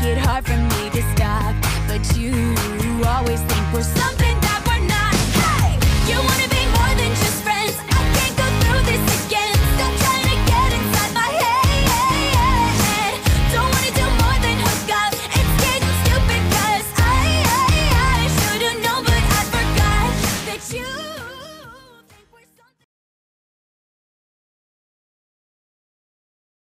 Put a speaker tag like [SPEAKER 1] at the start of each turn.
[SPEAKER 1] make it hard for me.